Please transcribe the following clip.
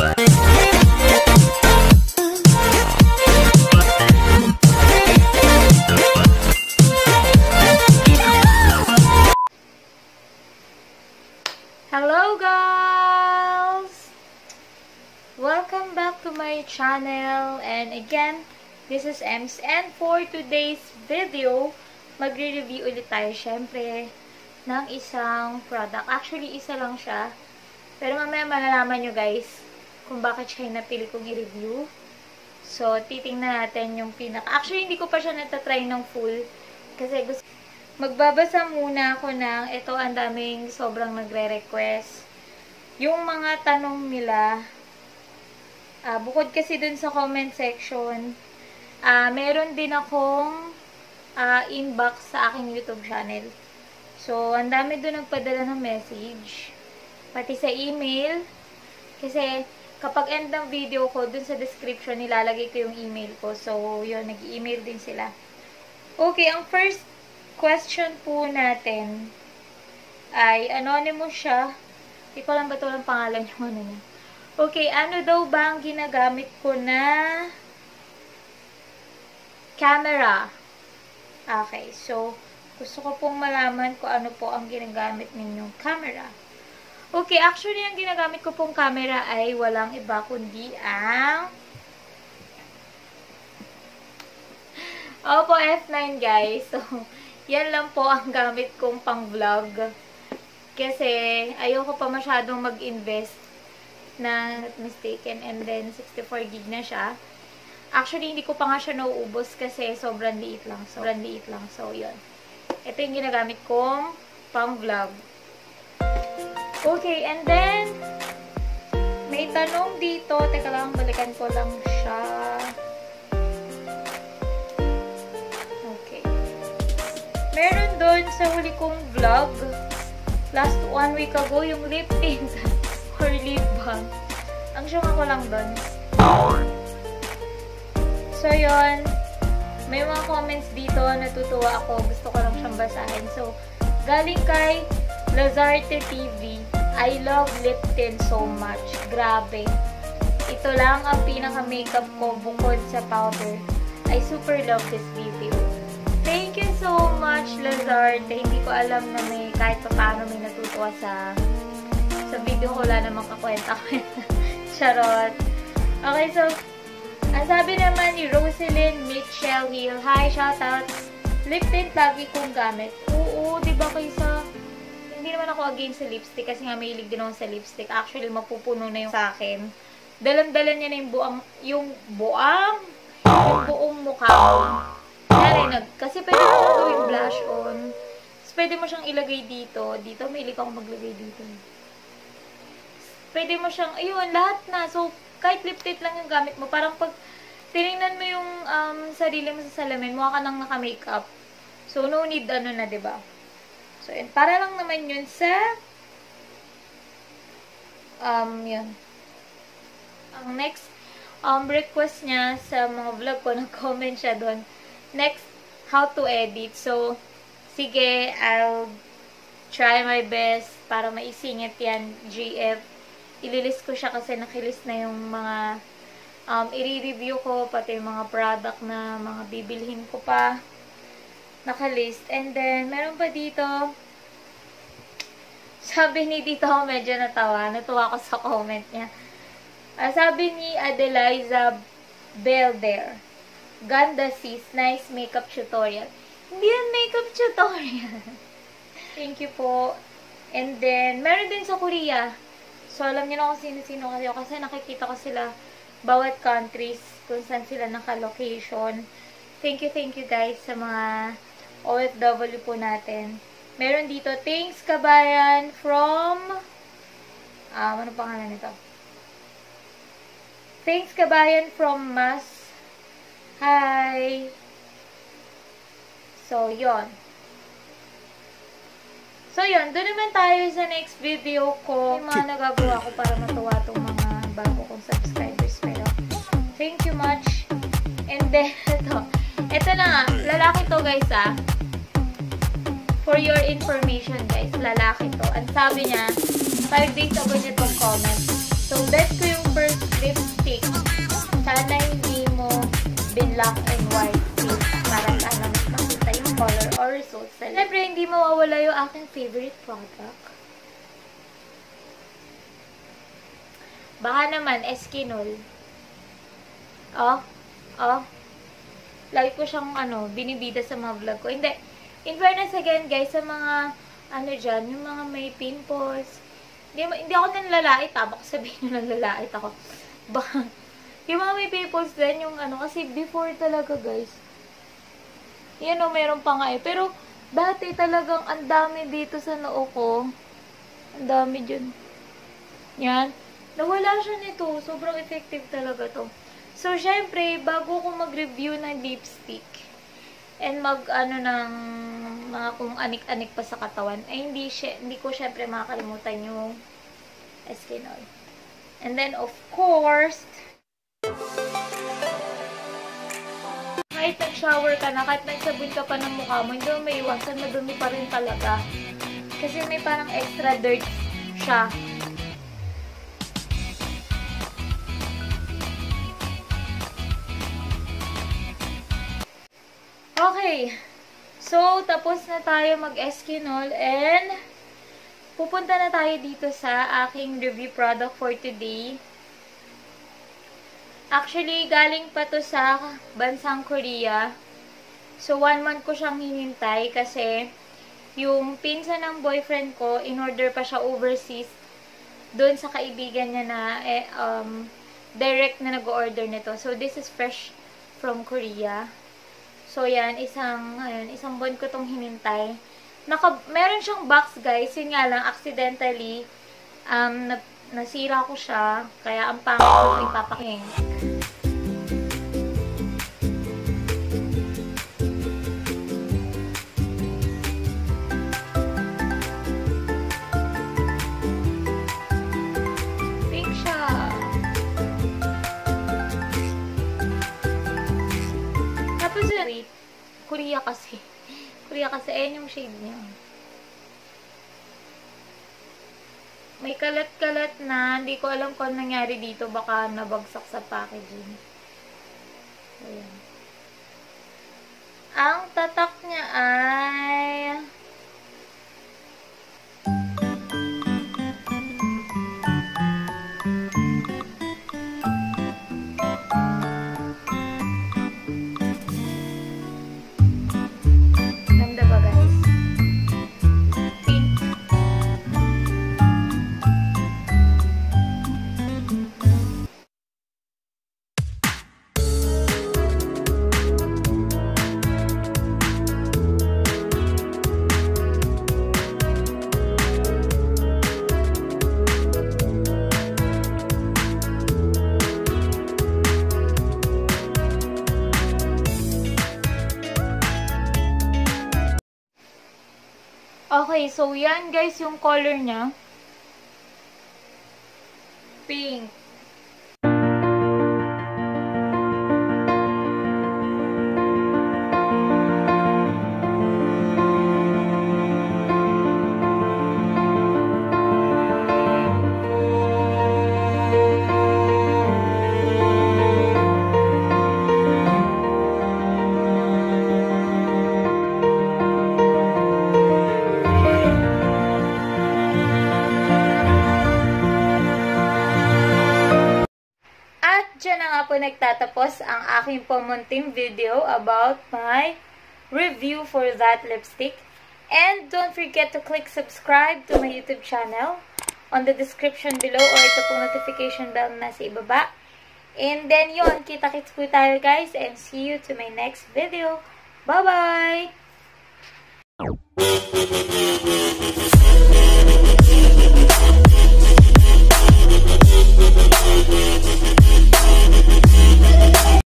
Hello guys! Welcome back to my channel and again, this is Ems and for today's video, magre-review ulit tayo syempre ng isang product. Actually, isa lang siya. Pero mamaya malalaman nyo guys kung bakit siya napili kong i-review. So, titingnan natin yung pinaka... Actually, hindi ko pa siya natatry ng full kasi gusto Magbabasa muna ako ng, ito ang daming sobrang nagre-request. Yung mga tanong nila, uh, bukod kasi dun sa comment section, uh, meron din akong uh, inbox sa aking YouTube channel. So, ang dami dun nagpadala ng message. Pati sa email. Kasi, kapag end ng video ko, dun sa description, nilalagay ko yung email ko. So, yun, nag-email din sila. Okay, ang first question po natin ay anonymous siya. Hindi ko lang ba ito ang pangalan yung ano niya. Okay, ano daw ba ang ginagamit ko na camera? Okay, so gusto ko pong malaman kung ano po ang ginagamit ninyong camera. Okay, actually, ang ginagamit ko pong camera ay walang iba kundi ang Opo, F9 guys. So, yan lang po ang gamit kong pang-vlog. Kasi, ayoko pa masyadong mag-invest na mistaken. And then, 64 gig na siya. Actually, hindi ko pa nga siya nauubos kasi sobrang liit lang. Sobrang liit lang. So, yun. Ito yung ginagamit kong pang-vlog. Okay, and then, may tanong dito. Teka lang, balikan ko lang siya. Meron doon sa huli kong vlog, last one week ago, yung lip tint or lip balm. Ang siyang ako lang doon. So, yon May mga comments dito, natutuwa ako. Gusto ko lang siyang basahin. So, galing kay Lazarte TV. I love lip tint so much. Grabe. Ito lang ang pinaka-makeup ko bukod sa powder. I super love this video. Thank you so much, Lazard. Hindi ko alam na may kahit pa paano may natutuwa sa sa video ko. Wala namang kakwenta-kwenta. Charot. Okay, so, ang sabi naman ni Rosalyn Mitchell Hill. Hi, shoutout. Lip tint lagi kong gamit. Oo, di ba kaysa hindi naman ako against sa lipstick kasi nga may din ako sa lipstick. Actually, mapupuno na yung sa akin. Dalan-dalan niya na yung buang, yung buang, yung buong mukha ko. Kaya nag, kasi pwede mo gawing blush on. Tapos pwede mo siyang ilagay dito. Dito, may ilig akong maglagay dito. Pwede mo siyang, ayun, lahat na. So, kahit lip tint lang yung gamit mo. Parang pag tinignan mo yung um, sarili mo sa salamin, mukha ka nang naka-makeup. So, no need, ano na, ba diba? So, and para lang naman yun sa um, yun. Ang next um, request niya sa mga vlog ko, nag-comment siya doon next, how to edit. So, sige, I'll try my best para maisingit yan, GF. Ililist ko siya kasi nakilist na yung mga um, i-review ko, pati yung mga product na mga bibilhin ko pa. Nakalist. And then, meron pa dito, sabi ni dito ako medyo natawa. Natuwa ko sa comment niya. Uh, sabi ni Adeliza Belder, Ganda sis, nice makeup tutorial. Hindi yan makeup tutorial. Thank you po. And then, meron din sa Korea. So, alam niyo na kung sino-sino kayo. Kasi nakikita ko sila bawat countries kung saan sila naka-location. Thank you, thank you guys sa mga OFW po natin. Meron dito, thanks kabayan from, ah, ano pangalan nito? Thanks kabayan from Mas Hi! So, yon. So, yon. Doon naman tayo sa next video ko. Yung mga nagagawa ko para matuwa itong mga bago kong subscribers. Lalaki to, guys, ah. For your information, guys, lalaki to. Ang sabi niya, 5 days ago niya itong comment. So, bet ko yung first lipstick. Sana hindi mo binlock and white face para sana ano, mas makita yung color or results. Siyempre, hindi mawawala yung aking favorite product. Baka naman, Eskinol. Oh, oh. Lagi ko siyang, ano, binibida sa mga vlog ko. Hindi. In fairness again, guys, sa mga, ano dyan, yung mga may pimples. Hindi, hindi ako nanlalait, ha? Baka sabihin nyo nanlalait ako. Baka, yung mga may pimples din, yung ano, kasi before talaga, guys. Yan o, meron pa nga eh. Pero, dati talagang ang dami dito sa noo ko. Ang dami dyan. Yan. Nawala siya nito. Sobrang effective talaga to. So, syempre, bago ko mag-review ng lipstick and mag, ano, ng mga kung anik-anik pa sa katawan, ay hindi, hindi ko syempre makakalimutan yung Eskinol. And then, of course, kahit nag-shower ka na, kahit nagsabon ka pa ng mukha mo, hindi mo may iwasan, madumi pa rin talaga. Kasi may parang extra dirt siya Okay. So, tapos na tayo mag-eskinol and pupunta na tayo dito sa aking review product for today. Actually, galing pa to sa bansang Korea. So, one month ko siyang hinintay kasi yung pinsa ng boyfriend ko, in order pa siya overseas doon sa kaibigan niya na eh, um, direct na nag-order nito. So, this is fresh from Korea. So, yan, isang, ayun, isang buwan ko tong hinintay. Naka, meron siyang box, guys. Yun nga lang, accidentally, um, na, nasira ko siya. Kaya, ang pangit ko ipapaking. Korea kasi. Korea kasi, ayan yung shade niya. May kalat-kalat na. Hindi ko alam kung nangyari dito. Baka nabagsak sa packaging. Ayan. Ang tatak niya ay... Okay, so yan guys yung color niya. Pink. Po nagtatapos ang aking pumunting video about my review for that lipstick. And don't forget to click subscribe to my YouTube channel on the description below or ito pong notification bell na sa ibaba. And then yun, kita-kits po tayo guys and see you to my next video. Bye-bye!